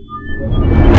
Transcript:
you